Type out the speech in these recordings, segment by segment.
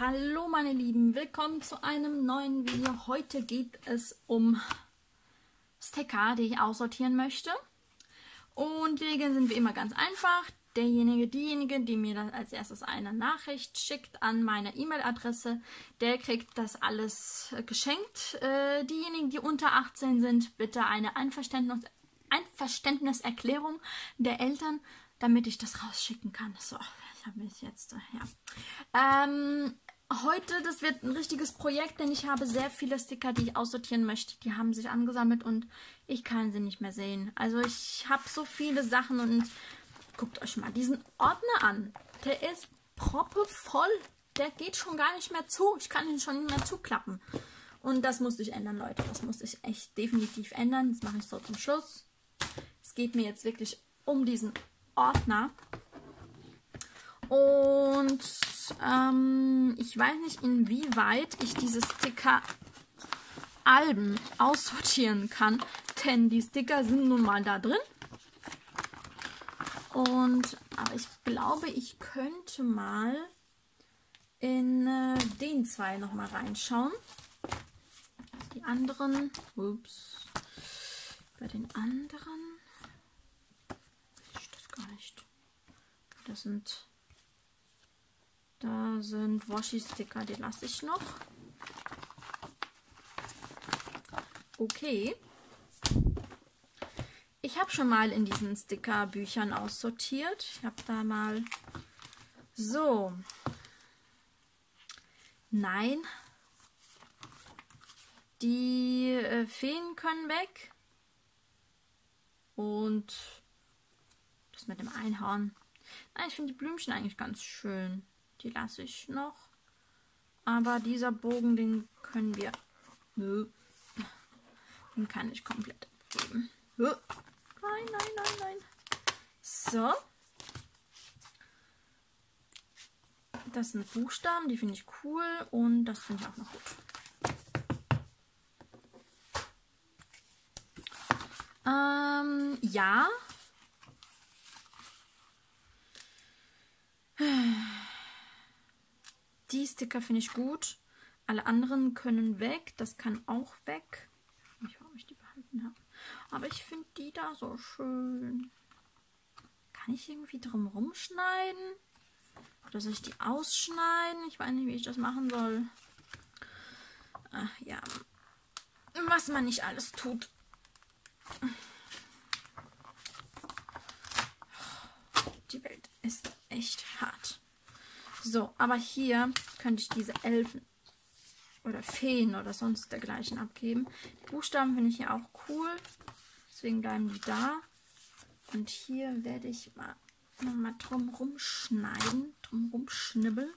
Hallo meine Lieben, willkommen zu einem neuen Video. Heute geht es um Sticker, die ich aussortieren möchte. Und die Regeln sind wie immer ganz einfach. Derjenige, diejenige, die mir das als erstes eine Nachricht schickt an meine E-Mail-Adresse, der kriegt das alles geschenkt. Äh, diejenigen, die unter 18 sind, bitte eine Einverständnis Einverständniserklärung der Eltern, damit ich das rausschicken kann. So, ich habe mich jetzt, ja. Ähm, heute, das wird ein richtiges Projekt, denn ich habe sehr viele Sticker, die ich aussortieren möchte. Die haben sich angesammelt und ich kann sie nicht mehr sehen. Also ich habe so viele Sachen und guckt euch mal diesen Ordner an. Der ist proppevoll. Der geht schon gar nicht mehr zu. Ich kann ihn schon nicht mehr zuklappen. Und das musste ich ändern, Leute. Das musste ich echt definitiv ändern. Das mache ich so zum Schluss. Es geht mir jetzt wirklich um diesen Ordner. Und ähm, ich weiß nicht, inwieweit ich diese Sticker-Alben aussortieren kann, denn die Sticker sind nun mal da drin. Und aber ich glaube, ich könnte mal in äh, den zwei noch mal reinschauen. Die anderen, ups, bei den anderen gar nicht. Das sind da sind Washi-Sticker, die lasse ich noch. Okay. Ich habe schon mal in diesen Sticker-Büchern aussortiert. Ich habe da mal so. Nein. Die äh, Feen können weg. Und das mit dem Einhorn. Nein, ich finde die Blümchen eigentlich ganz schön. Die lasse ich noch. Aber dieser Bogen, den können wir... Den kann ich komplett abgeben. Nein, nein, nein, nein. So. Das sind Buchstaben, die finde ich cool. Und das finde ich auch noch gut. Ähm, ja, Sticker finde ich gut. Alle anderen können weg. Das kann auch weg. Ich weiß, ob ich die behalten habe. Aber ich finde die da so schön. Kann ich irgendwie drum rumschneiden? Oder soll ich die ausschneiden? Ich weiß nicht, wie ich das machen soll. Ach ja. Was man nicht alles tut. Die Welt ist echt hart. So, aber hier könnte ich diese Elfen oder Feen oder sonst dergleichen abgeben. Die Buchstaben finde ich hier auch cool. Deswegen bleiben die da. Und hier werde ich mal nochmal drum rumschneiden, drum rumschnibbeln.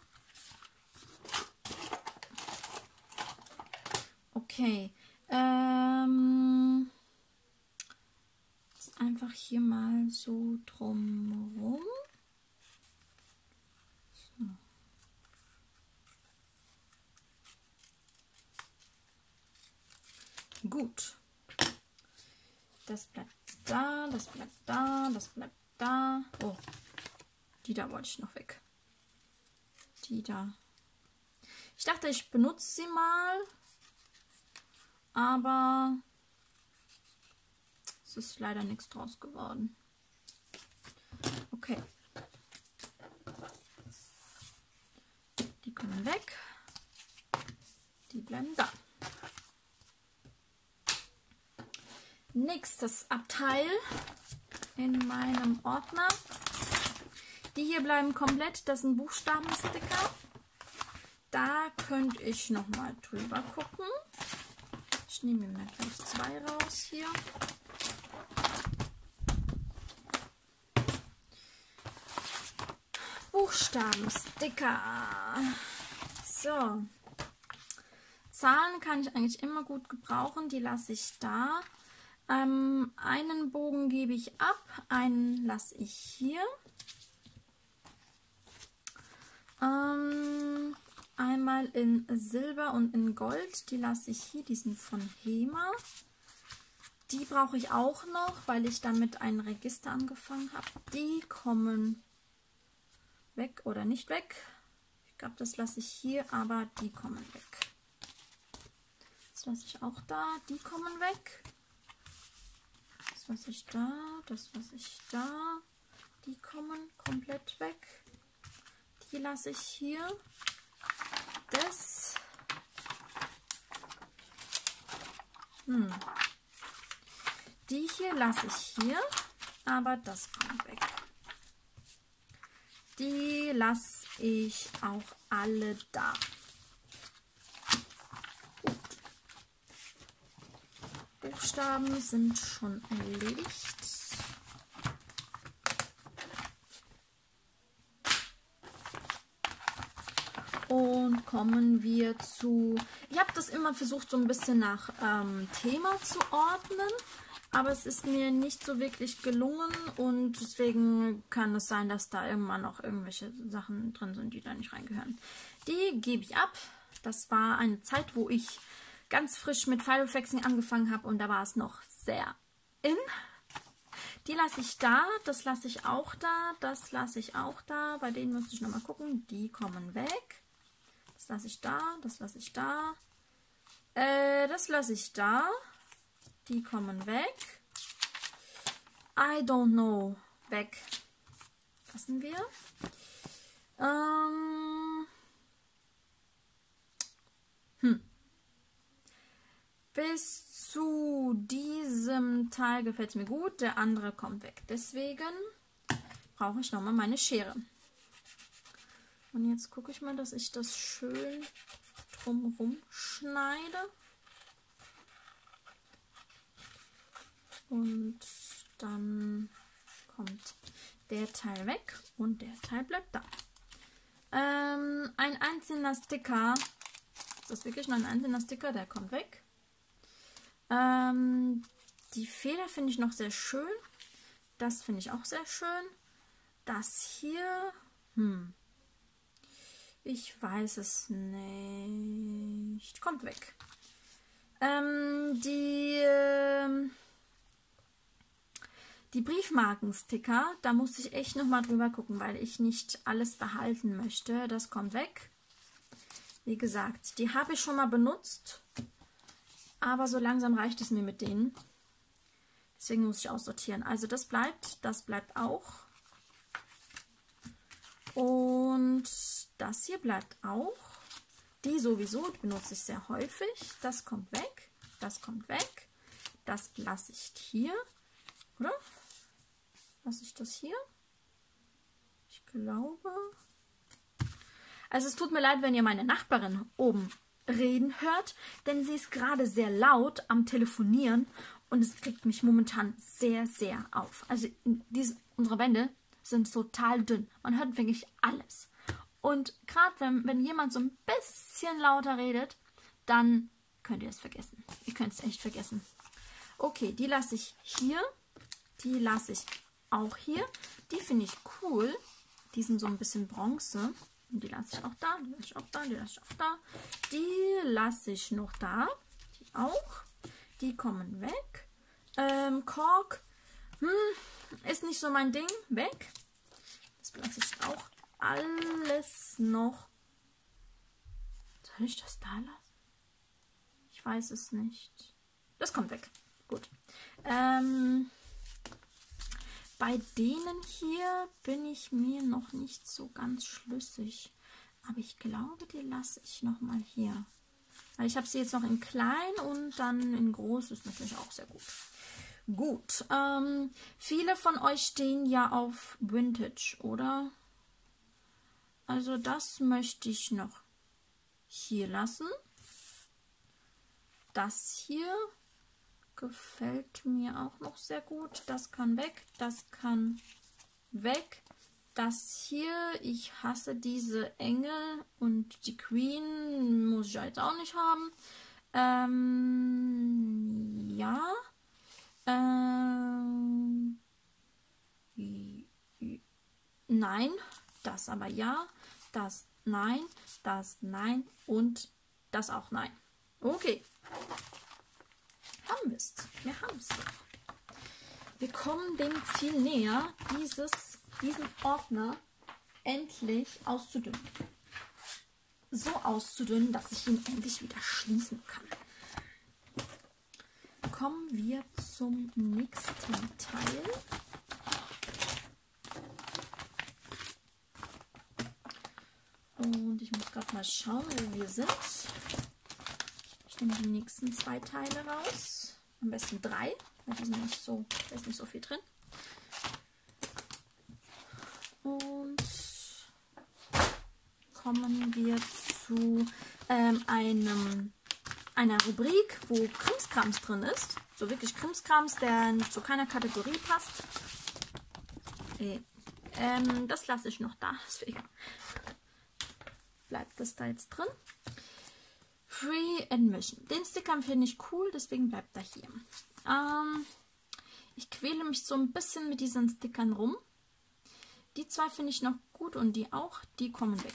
Okay. Ähm, einfach hier mal so drum rum. Gut. Das bleibt da, das bleibt da, das bleibt da. Oh, die da wollte ich noch weg. Die da. Ich dachte, ich benutze sie mal. Aber es ist leider nichts draus geworden. Okay. Die kommen weg. Die bleiben da. Nächstes Abteil in meinem Ordner. Die hier bleiben komplett. Das sind Buchstabensticker. Da könnte ich noch mal drüber gucken. Ich nehme mir gleich zwei raus hier. Buchstabensticker. So. Zahlen kann ich eigentlich immer gut gebrauchen. Die lasse ich da. Ähm, einen Bogen gebe ich ab, einen lasse ich hier. Ähm, einmal in Silber und in Gold, die lasse ich hier, die sind von Hema. Die brauche ich auch noch, weil ich damit ein Register angefangen habe. Die kommen weg oder nicht weg. Ich glaube, das lasse ich hier, aber die kommen weg. Das lasse ich auch da, die kommen weg. Lasse ich da, das lasse ich da. Die kommen komplett weg. Die lasse ich hier. Das. Hm. Die hier lasse ich hier, aber das kommt weg. Die lasse ich auch alle da. Gut. Buchstaben sind schon erledigt. Und kommen wir zu... Ich habe das immer versucht, so ein bisschen nach ähm, Thema zu ordnen. Aber es ist mir nicht so wirklich gelungen. Und deswegen kann es sein, dass da irgendwann noch irgendwelche Sachen drin sind, die da nicht reingehören. Die gebe ich ab. Das war eine Zeit, wo ich ganz frisch mit Filofaxing angefangen habe. Und da war es noch sehr in. Die lasse ich da, das lasse ich auch da, das lasse ich auch da. Bei denen müsste ich nochmal gucken. Die kommen weg. Das lasse ich da, das lasse ich da. Äh, das lasse ich da. Die kommen weg. I don't know. Weg. Lassen wir. Ähm. Hm. Bis zu diesem Teil gefällt es mir gut. Der andere kommt weg. Deswegen brauche ich nochmal meine Schere. Und jetzt gucke ich mal, dass ich das schön drumherum schneide. Und dann kommt der Teil weg und der Teil bleibt da. Ähm, ein einzelner Sticker, das ist wirklich nur ein einzelner Sticker, der kommt weg. Ähm, die Feder finde ich noch sehr schön. Das finde ich auch sehr schön. Das hier, hm, ich weiß es nicht. Kommt weg. Ähm, die, äh, die Briefmarkensticker, da muss ich echt nochmal drüber gucken, weil ich nicht alles behalten möchte. Das kommt weg. Wie gesagt, die habe ich schon mal benutzt. Aber so langsam reicht es mir mit denen. Deswegen muss ich aussortieren. Also das bleibt, das bleibt auch. Und das hier bleibt auch. Die sowieso benutze ich sehr häufig. Das kommt weg. Das kommt weg. Das lasse ich hier. Oder? Lasse ich das hier? Ich glaube. Also es tut mir leid, wenn ihr meine Nachbarin oben reden hört, denn sie ist gerade sehr laut am Telefonieren und es kriegt mich momentan sehr, sehr auf. Also diese, unsere Wände sind total dünn. Man hört wirklich alles. Und gerade wenn, wenn jemand so ein bisschen lauter redet, dann könnt ihr es vergessen. Ihr könnt es echt vergessen. Okay, die lasse ich hier. Die lasse ich auch hier. Die finde ich cool. Die sind so ein bisschen bronze. Die lasse ich auch da, die lasse ich auch da, die lasse ich auch da. Die lasse ich noch da. Die auch. Die kommen weg. Ähm, Kork. Hm, ist nicht so mein Ding. Weg. Das lasse ich auch alles noch. Soll ich das da lassen? Ich weiß es nicht. Das kommt weg. Gut. Ähm, bei denen hier bin ich mir noch nicht so ganz schlüssig. Aber ich glaube, die lasse ich noch mal hier. Weil ich habe sie jetzt noch in klein und dann in groß ist natürlich auch sehr gut. Gut, ähm, viele von euch stehen ja auf Vintage, oder? Also das möchte ich noch hier lassen. Das hier gefällt mir auch noch sehr gut. Das kann weg, das kann weg. Das hier, ich hasse diese Engel und die Queen muss ich jetzt auch nicht haben. Ähm, ja. Ähm, nein, das aber ja, das nein, das nein und das auch nein. Okay. Haben wir es. Wir haben es doch. Wir kommen dem Ziel näher, dieses, diesen Ordner endlich auszudünnen. so auszudünnen, dass ich ihn endlich wieder schließen kann. Kommen wir zum nächsten Teil. Und ich muss gerade mal schauen, wie wir sind. Ich nehme die nächsten zwei Teile raus. Am besten drei, die sind nicht so, da ist nicht so viel drin. Und kommen wir zu ähm, einem, einer Rubrik, wo Krimskrams drin ist. So wirklich Krimskrams, der zu keiner Kategorie passt. Äh, ähm, das lasse ich noch da, deswegen bleibt das da jetzt drin. Free Admission. Den Sticker finde ich cool, deswegen bleibt er hier. Ähm, ich quäle mich so ein bisschen mit diesen Stickern rum. Die zwei finde ich noch gut und die auch, die kommen weg.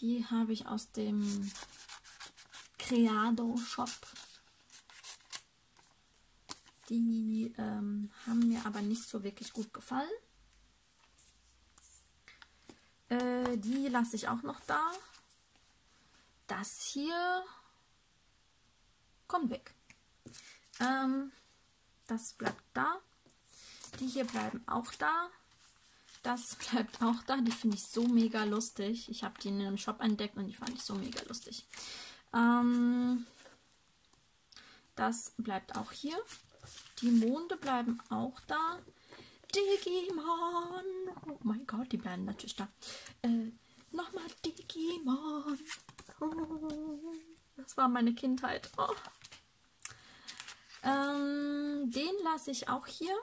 Die habe ich aus dem Creado Shop. Die ähm, haben mir aber nicht so wirklich gut gefallen. Äh, die lasse ich auch noch da. Das hier kommt weg. Ähm, das bleibt da. Die hier bleiben auch da. Das bleibt auch da. Die finde ich so mega lustig. Ich habe die in einem Shop entdeckt und die fand ich so mega lustig. Ähm, das bleibt auch hier. Die Monde bleiben auch da. Digimon. Oh mein Gott, die bleiben natürlich da. Äh, Nochmal Digimon. Das war meine Kindheit. Oh. Ähm, den lasse ich auch hier.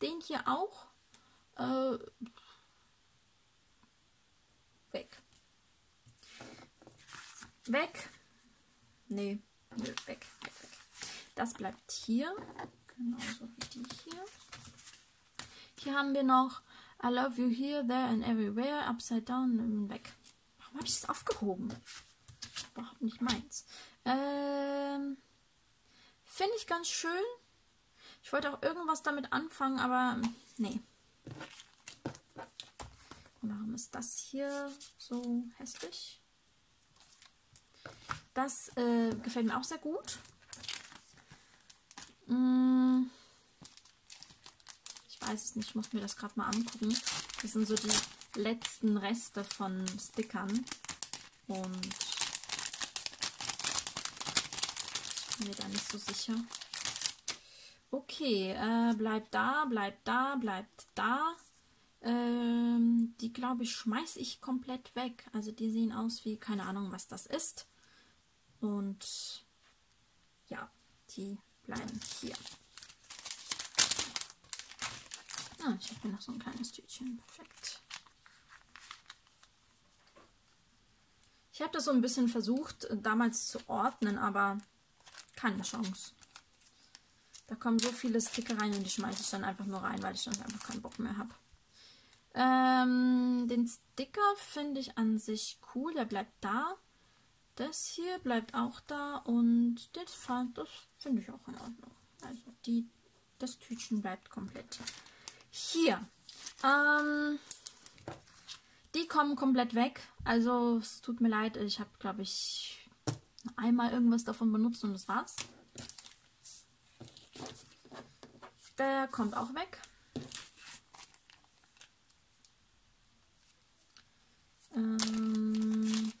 Den hier auch. Äh, weg. Weg. Nee, nö, weg, weg, weg. Das bleibt hier. Genauso wie die hier. Hier haben wir noch I love you here, there and everywhere, upside down, weg. Warum habe ich das aufgehoben? Überhaupt nicht meins. Ähm, Finde ich ganz schön. Ich wollte auch irgendwas damit anfangen, aber nee. Warum ist das hier so hässlich? Das äh, gefällt mir auch sehr gut. Mmh weiß es nicht, ich muss mir das gerade mal angucken. Das sind so die letzten Reste von Stickern. Und ich bin mir da nicht so sicher. Okay, äh, bleibt da, bleibt da, bleibt da. Ähm, die, glaube ich, schmeiße ich komplett weg. Also die sehen aus wie, keine Ahnung, was das ist. Und ja, die bleiben hier. Ah, ich habe hier noch so ein kleines Tütchen. Perfekt. Ich habe das so ein bisschen versucht, äh, damals zu ordnen, aber keine Chance. Da kommen so viele Sticker rein und die schmeiße ich dann einfach nur rein, weil ich dann einfach keinen Bock mehr habe. Ähm, den Sticker finde ich an sich cool, der bleibt da. Das hier bleibt auch da und das, das finde ich auch in Ordnung. Also die, das Tütchen bleibt komplett. Hier. Ähm, die kommen komplett weg. Also es tut mir leid. Ich habe, glaube ich, einmal irgendwas davon benutzt und das war's. Der kommt auch weg. Ähm,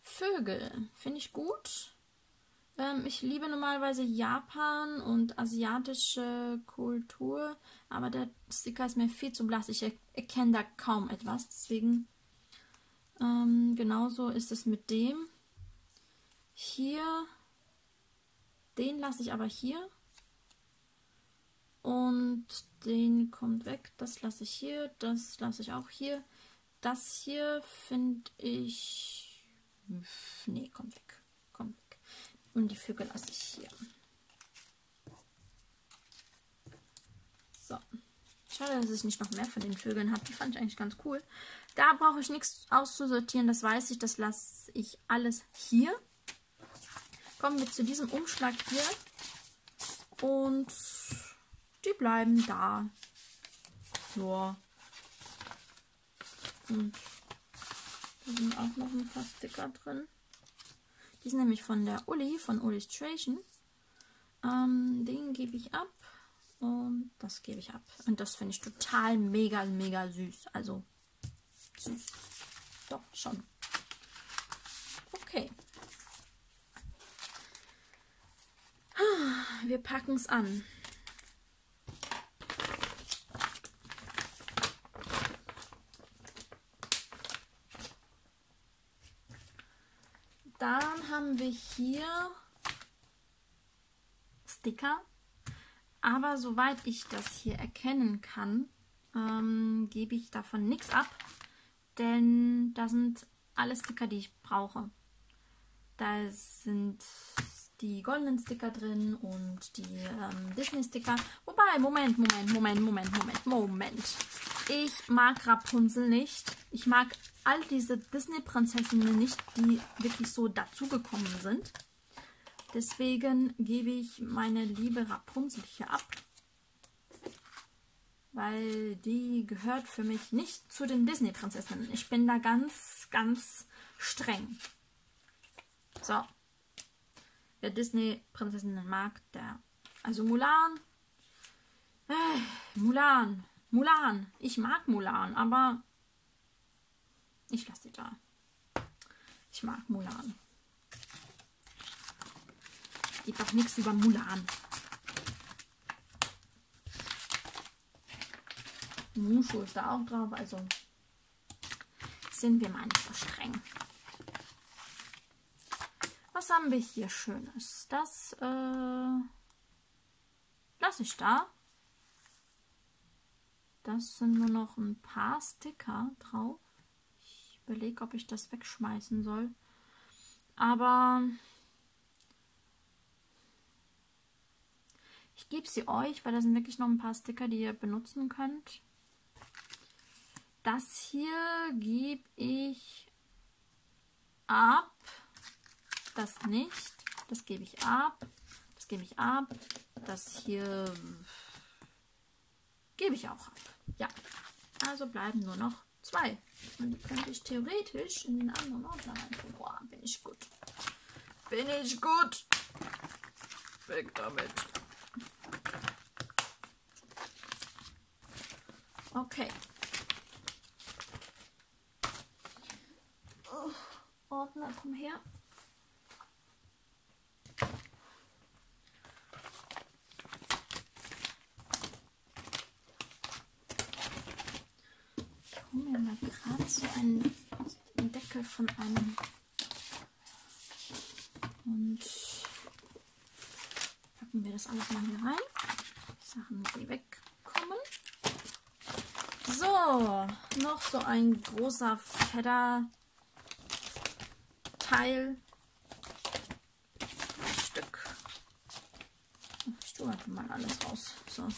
Vögel finde ich gut. Ähm, ich liebe normalerweise Japan und asiatische Kultur, aber der Sticker ist mir viel zu blass. Ich er erkenne da kaum etwas. Deswegen genauso ist es mit dem. Hier, den lasse ich aber hier. Und den kommt weg. Das lasse ich hier. Das lasse ich auch hier. Das hier finde ich... Nee, kommt weg. Und die Vögel lasse ich hier. So. Schade, dass ich nicht noch mehr von den Vögeln habe. Die fand ich eigentlich ganz cool. Da brauche ich nichts auszusortieren, das weiß ich. Das lasse ich alles hier. Kommen wir zu diesem Umschlag hier. Und die bleiben da. Ja. Und da sind auch noch ein paar Sticker drin. Die sind nämlich von der Uli, von Illustration. Ähm, den gebe ich ab. Und das gebe ich ab. Und das finde ich total mega, mega süß. Also süß. Doch, schon. Okay. Wir packen es an. Dann haben wir hier Sticker. Aber soweit ich das hier erkennen kann, ähm, gebe ich davon nichts ab. Denn da sind alle Sticker, die ich brauche. Da sind die goldenen Sticker drin und die ähm, Disney-Sticker. Wobei, Moment, Moment, Moment, Moment, Moment, Moment. Ich mag Rapunzel nicht. Ich mag all diese Disney-Prinzessinnen nicht, die wirklich so dazugekommen sind. Deswegen gebe ich meine liebe Rapunzel hier ab. Weil die gehört für mich nicht zu den Disney-Prinzessinnen. Ich bin da ganz, ganz streng. So. Wer Disney-Prinzessinnen mag, der... Also Mulan. Äh, Mulan. Mulan. Ich mag Mulan, aber ich lasse die da. Ich mag Mulan. Geht doch nichts über Mulan. Mushu ist da auch drauf, also sind wir mal nicht so streng. Was haben wir hier Schönes? Das äh, lasse ich da. Das sind nur noch ein paar Sticker drauf. Ich überlege, ob ich das wegschmeißen soll. Aber ich gebe sie euch, weil da sind wirklich noch ein paar Sticker, die ihr benutzen könnt. Das hier gebe ich ab. Das nicht. Das gebe ich ab. Das gebe ich ab. Das hier gebe ich auch ab. Ja, also bleiben nur noch zwei. Und die könnte ich theoretisch in den anderen Ordner reintun. Boah, bin ich gut. Bin ich gut. Weg damit. Okay. Oh, Ordner, komm her. Ich hole mir mal gerade so einen, einen Deckel von einem und packen wir das alles mal hier rein. Sachen, die wegkommen. So, noch so ein großer, fetter Teil. Ein Stück. Ich tue einfach mal alles raus. So.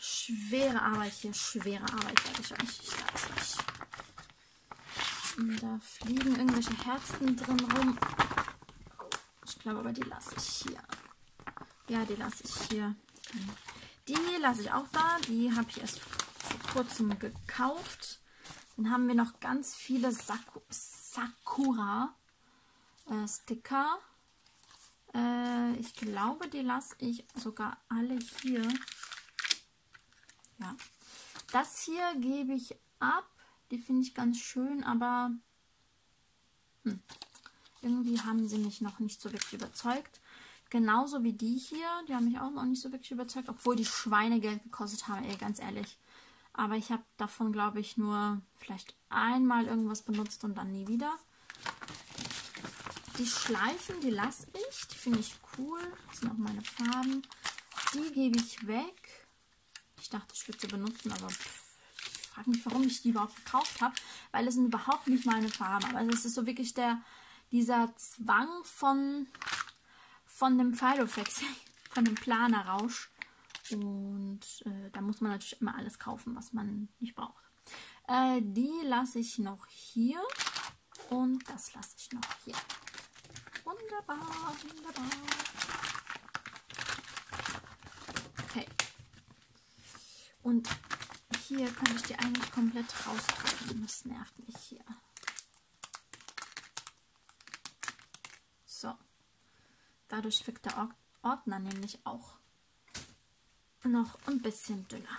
schwere Arbeit hier, schwere Arbeit, ich euch. Ich sag's euch. Da fliegen irgendwelche Herzen drin rum. Ich glaube aber, die lasse ich hier. Ja, die lasse ich hier. Die lasse ich auch da. Die habe ich erst vor kurzem gekauft. Dann haben wir noch ganz viele Saku Sakura äh, Sticker. Äh, ich glaube, die lasse ich sogar alle hier. Ja. Das hier gebe ich ab. Die finde ich ganz schön, aber hm, irgendwie haben sie mich noch nicht so wirklich überzeugt. Genauso wie die hier. Die haben mich auch noch nicht so wirklich überzeugt, obwohl die Schweinegeld gekostet haben, ey, ganz ehrlich. Aber ich habe davon, glaube ich, nur vielleicht einmal irgendwas benutzt und dann nie wieder. Die Schleifen, die lasse ich. Die finde ich cool. Das sind auch meine Farben. Die gebe ich weg. Ich dachte, ich würde sie benutzen, aber pff, frage mich, warum ich die überhaupt gekauft habe. Weil es sind überhaupt nicht meine Farben. Aber es ist so wirklich der, dieser Zwang von, von dem Philoflex, von dem Planerrausch. Und äh, da muss man natürlich immer alles kaufen, was man nicht braucht. Äh, die lasse ich noch hier und das lasse ich noch hier. Wunderbar, wunderbar. Okay. Und hier könnte ich die eigentlich komplett rausdrücken. Das nervt mich hier. So. Dadurch wirkt der Ordner nämlich auch noch ein bisschen dünner.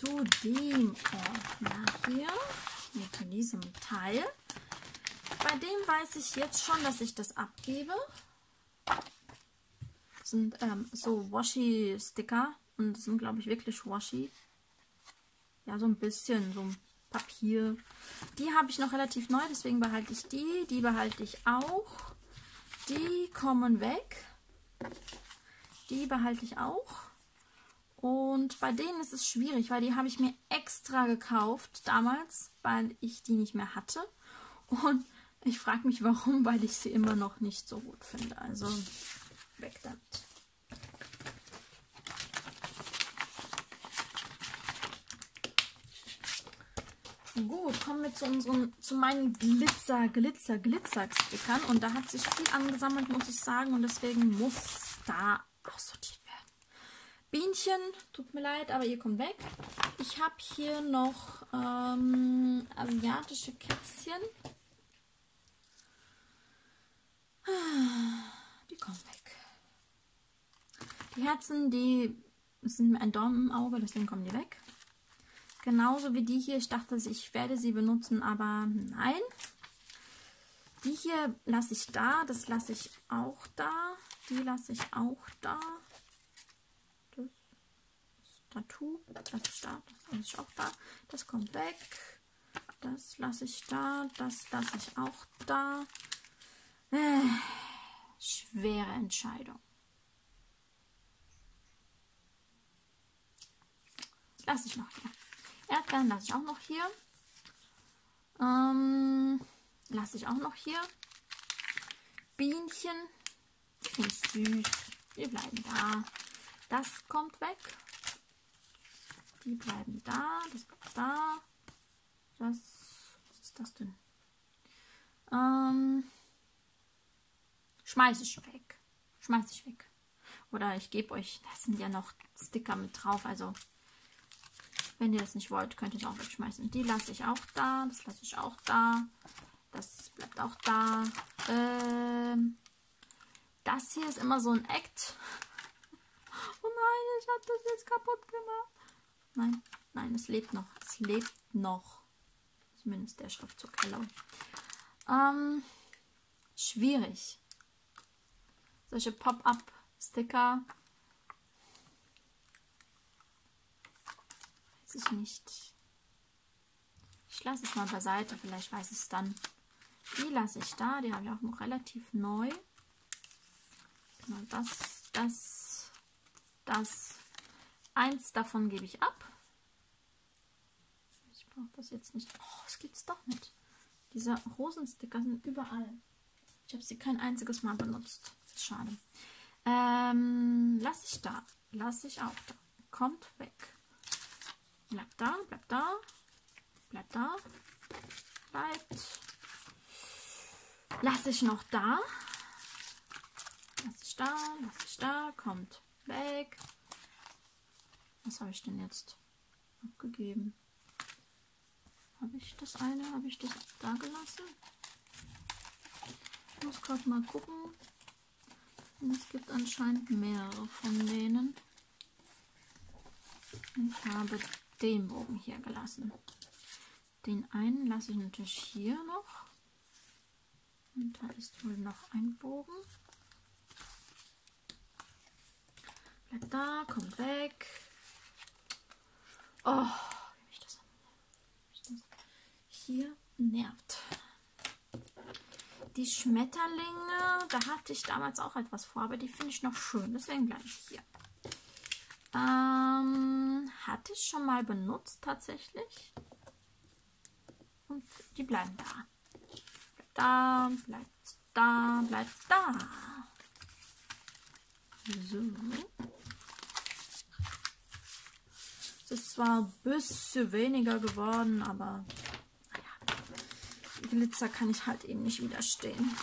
zu dem Ordner hier mit diesem Teil. Bei dem weiß ich jetzt schon, dass ich das abgebe. Das sind ähm, so Washi-Sticker und das sind, glaube ich, wirklich Washi. Ja, so ein bisschen, so ein Papier. Die habe ich noch relativ neu, deswegen behalte ich die. Die behalte ich auch. Die kommen weg. Die behalte ich auch. Und bei denen ist es schwierig, weil die habe ich mir extra gekauft damals, weil ich die nicht mehr hatte. Und ich frage mich warum, weil ich sie immer noch nicht so gut finde. Also weg damit. Gut, kommen wir zu unseren, zu meinen Glitzer, Glitzer, Glitzer-Stickern. Und da hat sich viel angesammelt, muss ich sagen. Und deswegen muss da aussortiert Bienchen, tut mir leid, aber ihr kommt weg. Ich habe hier noch ähm, asiatische Kätzchen. Die kommen weg. Die Herzen, die sind ein Daumen im Auge, deswegen kommen die weg. Genauso wie die hier. Ich dachte, ich werde sie benutzen, aber nein. Die hier lasse ich da. Das lasse ich auch da. Die lasse ich auch da. Tattoo. Das ist da, das lasse auch da. Das kommt weg. Das lasse ich da. Das lasse ich auch da. Äh, schwere Entscheidung. Lasse ich noch hier. Erdbeeren lasse ich auch noch hier. Ähm, lasse ich auch noch hier. Bienchen. Finde ich süß. Wir bleiben da. Das kommt weg. Die bleiben da. Das bleibt da. Das. Was ist das denn? Ähm, schmeiß ich weg. Schmeiß ich weg. Oder ich gebe euch, da sind ja noch Sticker mit drauf. Also, wenn ihr das nicht wollt, könnt ihr es auch wegschmeißen. Die lasse ich auch da. Das lasse ich auch da. Das bleibt auch da. Ähm, das hier ist immer so ein Act. Oh nein, ich habe das jetzt kaputt gemacht. Nein, nein, es lebt noch. Es lebt noch. Zumindest der Schriftzug Hello. Ähm, schwierig. Solche Pop-up-Sticker. Weiß ich nicht. Ich lasse es mal beiseite. Vielleicht weiß es dann. Die lasse ich da. Die habe ich auch noch relativ neu. Genau, das, das, das Eins davon gebe ich ab. Ich brauche das jetzt nicht. Oh, es gibt's doch nicht. Diese Rosensticker sind überall. Ich habe sie kein einziges Mal benutzt. Schade. Ähm, lass ich da. Lass ich auch da. Kommt weg. Bleibt da, bleibt da. Bleibt da. Bleibt. Lass ich noch da. Lass ich da, lass ich da. Kommt weg. Was habe ich denn jetzt abgegeben? Habe ich das eine? Habe ich das da gelassen? Ich muss gerade mal gucken. Es gibt anscheinend mehrere von denen. Ich habe den Bogen hier gelassen. Den einen lasse ich natürlich hier noch. Und da ist wohl noch ein Bogen. Bleibt da, kommt weg. Oh, wie mich das, hier nervt. Die Schmetterlinge, da hatte ich damals auch etwas vor, aber die finde ich noch schön. Deswegen bleibe ich hier. Ähm, hatte ich schon mal benutzt tatsächlich. Und die bleiben da. Bleibt da, bleibt da, bleibt da. So. Es ist zwar ein bisschen weniger geworden, aber naja, Glitzer kann ich halt eben nicht widerstehen.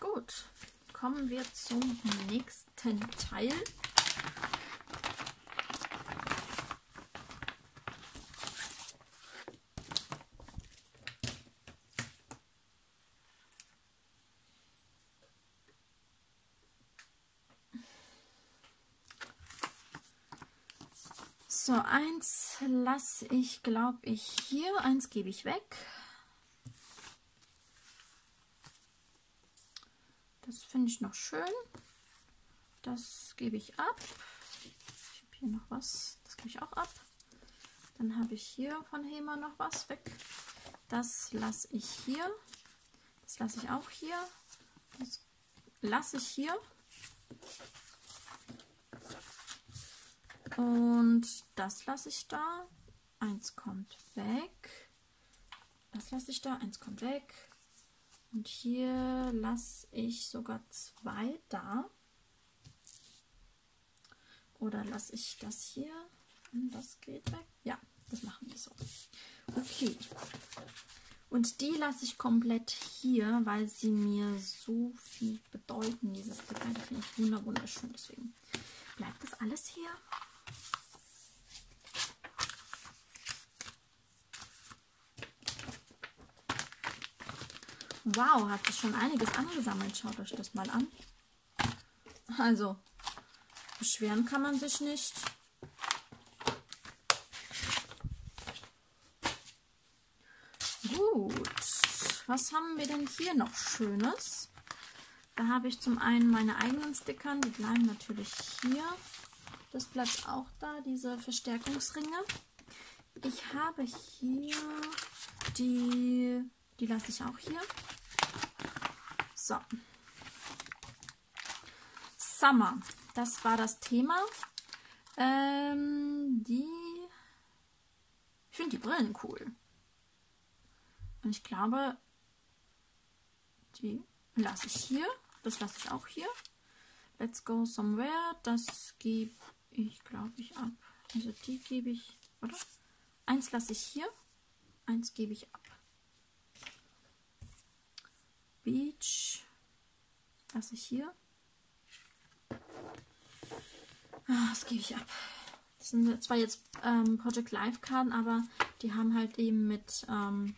Gut, kommen wir zum nächsten Teil. So, eins lasse ich, glaube ich, hier. Eins gebe ich weg. Das finde ich noch schön. Das gebe ich ab. Ich habe hier noch was. Das gebe ich auch ab. Dann habe ich hier von Hema noch was weg. Das lasse ich hier. Das lasse ich auch hier. Das lasse ich hier. Und das lasse ich da. Eins kommt weg. Das lasse ich da. Eins kommt weg. Und hier lasse ich sogar zwei da. Oder lasse ich das hier? Und das geht weg. Ja, das machen wir so. Okay. Und die lasse ich komplett hier, weil sie mir so viel bedeuten, dieses Sticker. Finde ich wunderschön. Deswegen bleibt das alles hier. Wow, hat sich schon einiges angesammelt. Schaut euch das mal an. Also, beschweren kann man sich nicht. Gut, was haben wir denn hier noch Schönes? Da habe ich zum einen meine eigenen Stickern, die bleiben natürlich hier. Das bleibt auch da, diese Verstärkungsringe. Ich habe hier die, die lasse ich auch hier. So. Summer, das war das Thema. Ähm, die, ich finde die Brillen cool. Und ich glaube, die lasse ich hier. Das lasse ich auch hier. Let's go somewhere. Das gebe ich, glaube ich, ab. Also die gebe ich, oder? Eins lasse ich hier. Eins gebe ich ab. Beach lasse ich hier. Ah, das gebe ich ab. Das sind zwar jetzt ähm, Project Live Karten, aber die haben halt eben mit, ähm,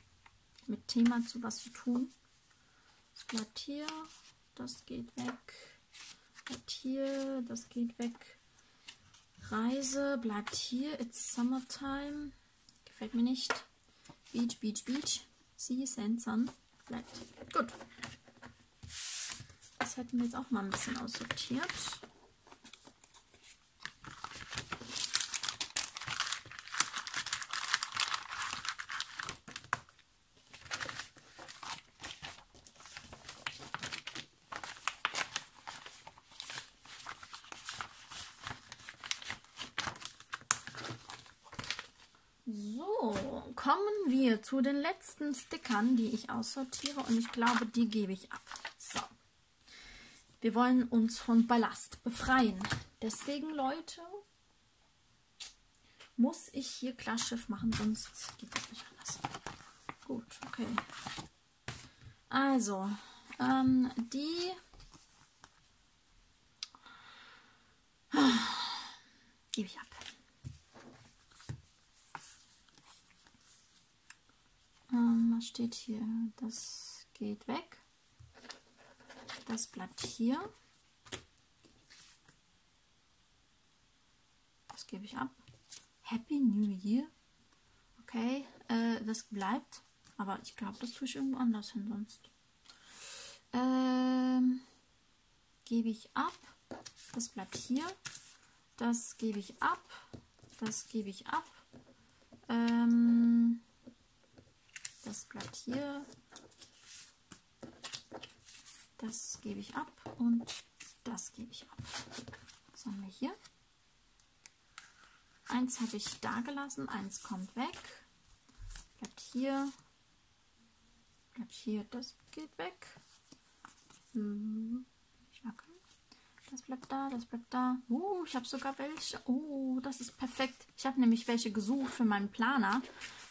mit Thema zu was zu tun. Das bleibt hier, das geht weg. Bleibt hier, das geht weg. Reise bleibt hier. It's Summertime. Gefällt mir nicht. Beach, Beach, Beach. Sea, Sand, Sun. Bleibt. Gut. Das hätten wir jetzt auch mal ein bisschen aussortiert. So, kommen wir zu den letzten Stickern, die ich aussortiere und ich glaube, die gebe ich ab. So, wir wollen uns von Ballast befreien. Deswegen, Leute, muss ich hier Klarschiff machen, sonst geht das nicht anders. Gut, okay. Also, ähm, die gebe ich ab. Ähm, was steht hier? Das geht weg. Das bleibt hier. Das gebe ich ab. Happy New Year. Okay, äh, das bleibt. Aber ich glaube, das tue ich irgendwo anders hin sonst. Ähm, gebe ich ab. Das bleibt hier. Das gebe ich ab. Das gebe ich ab. Ähm, das bleibt hier. Das gebe ich ab und das gebe ich ab. Was haben wir hier? Eins habe ich da gelassen, eins kommt weg. Bleibt hier. Bleibt hier, das geht weg. Hm, das bleibt da, das bleibt da. Oh, ich habe sogar welche. Oh, das ist perfekt. Ich habe nämlich welche gesucht für meinen Planer.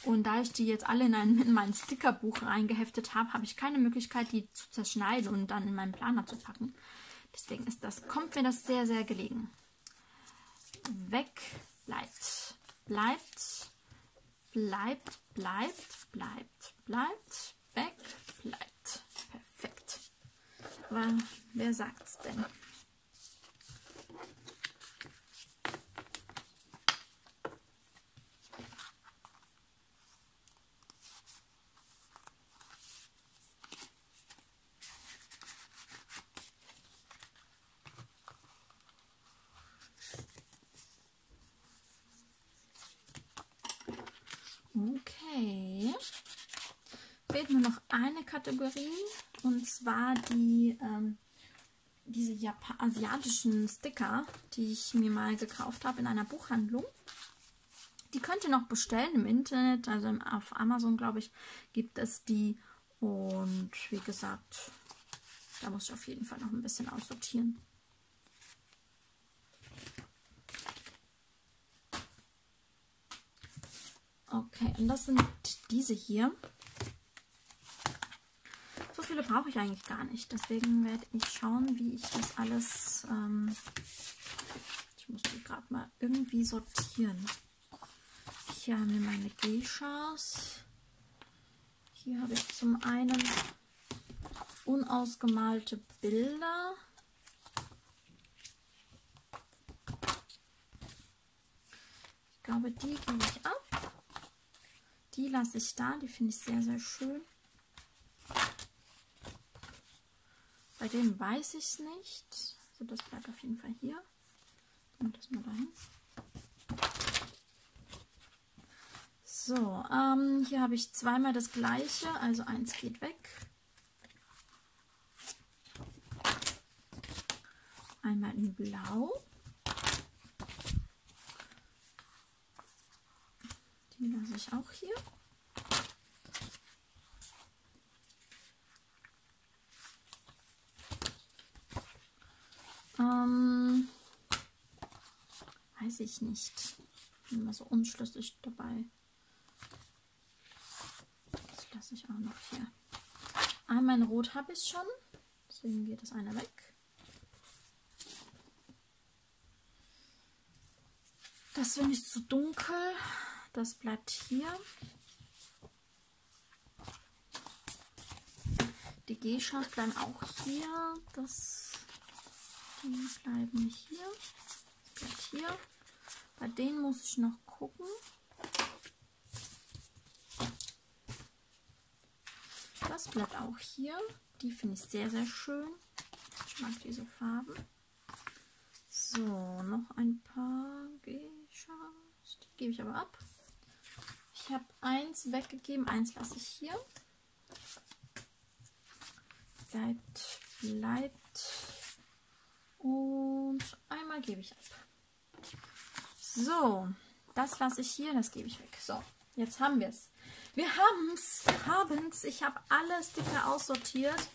Und da ich die jetzt alle in, ein, in mein Stickerbuch reingeheftet habe, habe ich keine Möglichkeit, die zu zerschneiden und dann in meinen Planer zu packen. Deswegen ist das, kommt mir das sehr, sehr gelegen. Weg bleibt, bleibt, bleibt, bleibt, bleibt, bleibt, weg bleibt. Perfekt. Aber wer sagt's denn? Okay. Fehlt nur noch eine Kategorie und zwar die ähm, diese Jap asiatischen Sticker, die ich mir mal gekauft habe in einer Buchhandlung. Die könnt ihr noch bestellen im Internet, also auf Amazon glaube ich gibt es die und wie gesagt, da muss ich auf jeden Fall noch ein bisschen aussortieren. Okay, und das sind diese hier. Viele brauche ich eigentlich gar nicht. Deswegen werde ich schauen, wie ich das alles... Ähm ich muss die gerade mal irgendwie sortieren. Hier haben wir meine Geishas. Hier habe ich zum einen unausgemalte Bilder. Ich glaube, die gebe ich ab. Die lasse ich da, die finde ich sehr, sehr schön. Bei dem weiß ich es nicht. Also das bleibt auf jeden Fall hier. Und das mal dahin. So, ähm, hier habe ich zweimal das gleiche, also eins geht weg. Einmal in Blau. Die lasse ich auch hier. Ähm, weiß ich nicht. Bin immer so unschlüssig dabei. Das lasse ich auch noch hier. Einmal in Rot habe ich schon. Deswegen geht das eine weg. Das finde ich zu dunkel. Das bleibt hier. Die Geishas bleiben auch hier. Das, die bleiben hier. Das bleibt hier. Bei denen muss ich noch gucken. Das bleibt auch hier. Die finde ich sehr, sehr schön. Ich mag diese Farben. So, noch ein paar Geishas. Die gebe ich aber ab. Ich habe eins weggegeben, eins lasse ich hier. Bleibt, bleibt. Und einmal gebe ich ab. So, das lasse ich hier, das gebe ich weg. So, jetzt haben wir es. Wir haben es, wir haben es. Ich habe alle Sticker aussortiert.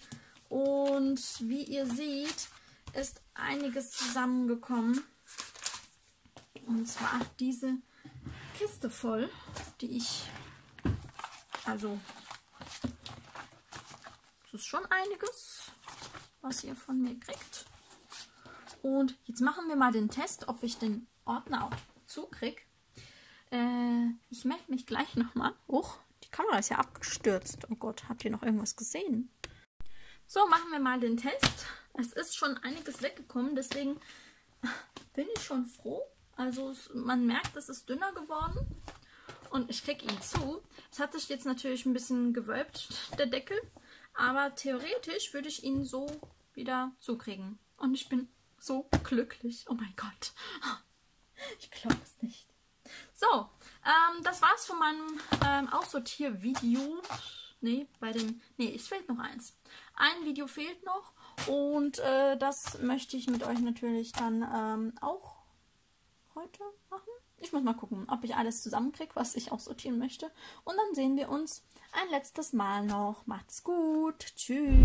Und wie ihr seht, ist einiges zusammengekommen. Und zwar diese Kiste voll, die ich, also, das ist schon einiges, was ihr von mir kriegt. Und jetzt machen wir mal den Test, ob ich den Ordner auch zukriege. Äh, ich melde mich gleich nochmal. Huch, die Kamera ist ja abgestürzt. Oh Gott, habt ihr noch irgendwas gesehen? So, machen wir mal den Test. Es ist schon einiges weggekommen, deswegen bin ich schon froh, also man merkt, es ist dünner geworden. Und ich kriege ihn zu. Es hat sich jetzt natürlich ein bisschen gewölbt, der Deckel. Aber theoretisch würde ich ihn so wieder zukriegen. Und ich bin so glücklich. Oh mein Gott. Ich glaube es nicht. So, ähm, das war's von meinem ähm, Aussortier-Video. Nee, bei dem. Nee, es fehlt noch eins. Ein Video fehlt noch. Und äh, das möchte ich mit euch natürlich dann ähm, auch heute machen. Ich muss mal gucken, ob ich alles zusammenkriege, was ich aussortieren möchte. Und dann sehen wir uns ein letztes Mal noch. Macht's gut. Tschüss.